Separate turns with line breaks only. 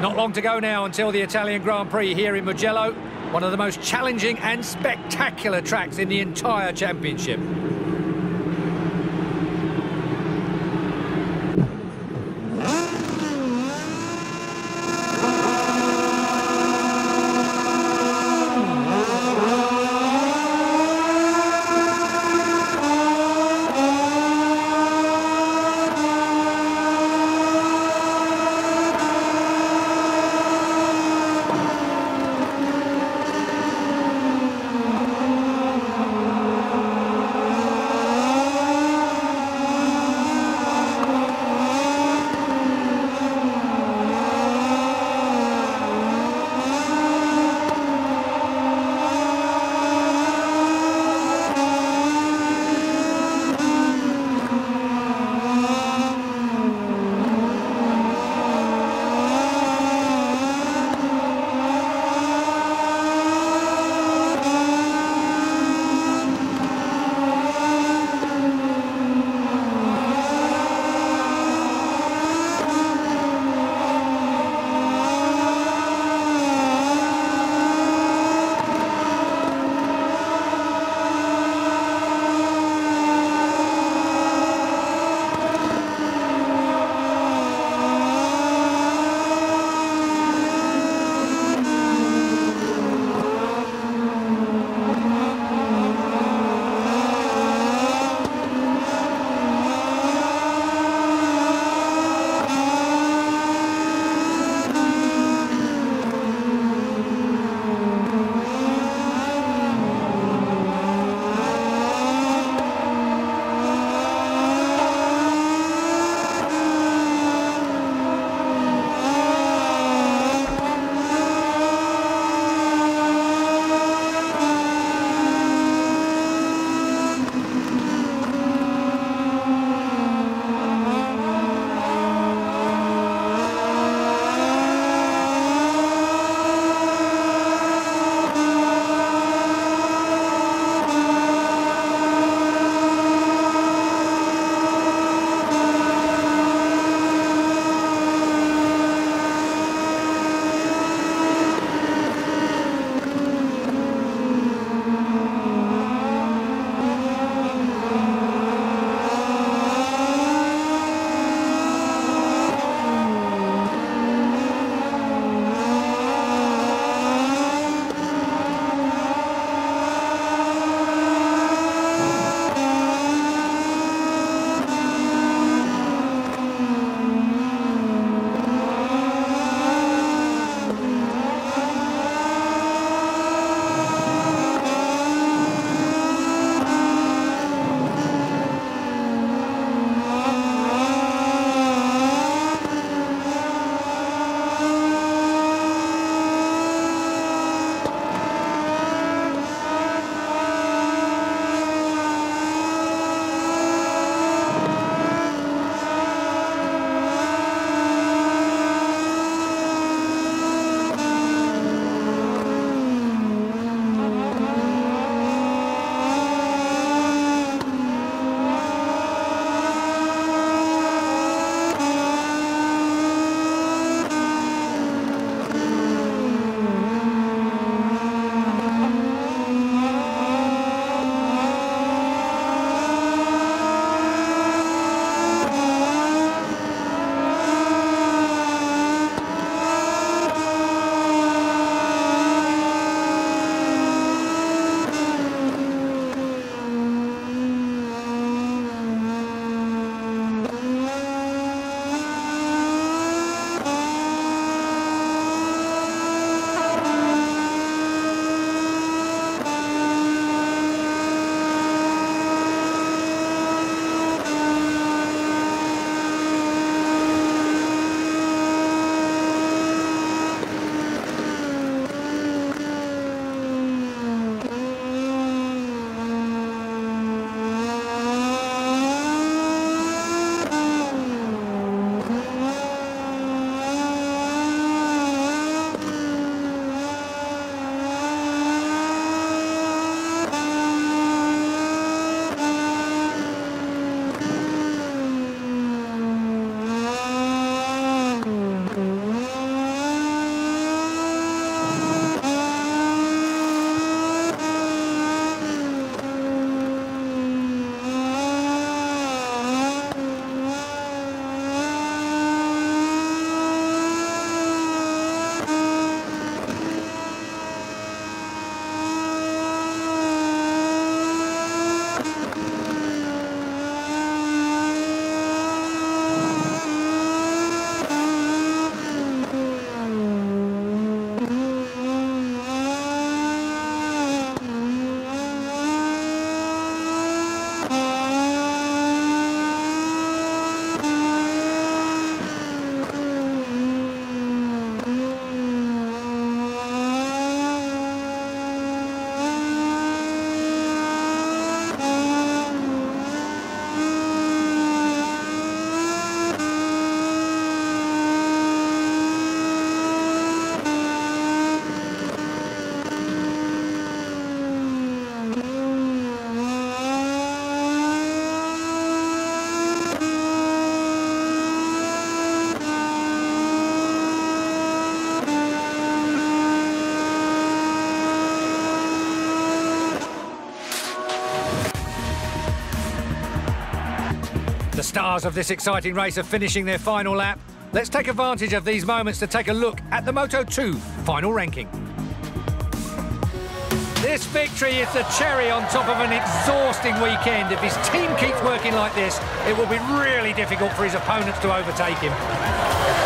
Not long to go now until the Italian Grand Prix here in Mugello, one of the most challenging and spectacular tracks in the entire championship. The stars of this exciting race are finishing their final lap. Let's take advantage of these moments to take a look at the Moto2 final ranking. This victory is the cherry on top of an exhausting weekend. If his team keeps working like this, it will be really difficult for his opponents to overtake him.